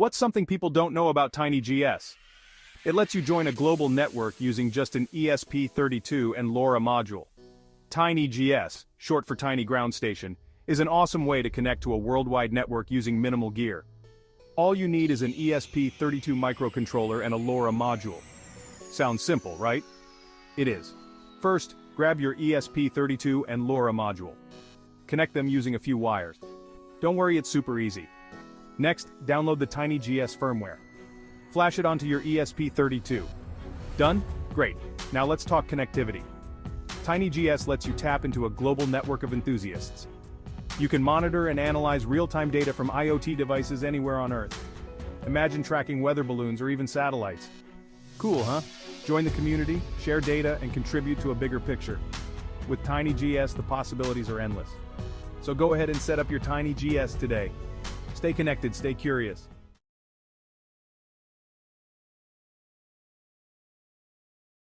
What's something people don't know about TinyGS? It lets you join a global network using just an ESP32 and LoRa module. TinyGS, short for Tiny Ground Station, is an awesome way to connect to a worldwide network using minimal gear. All you need is an ESP32 microcontroller and a LoRa module. Sounds simple, right? It is. First, grab your ESP32 and LoRa module. Connect them using a few wires. Don't worry, it's super easy. Next, download the TinyGS firmware. Flash it onto your ESP32. Done? Great. Now let's talk connectivity. TinyGS lets you tap into a global network of enthusiasts. You can monitor and analyze real-time data from IoT devices anywhere on Earth. Imagine tracking weather balloons or even satellites. Cool, huh? Join the community, share data, and contribute to a bigger picture. With TinyGS, the possibilities are endless. So go ahead and set up your TinyGS today. Stay connected, stay curious.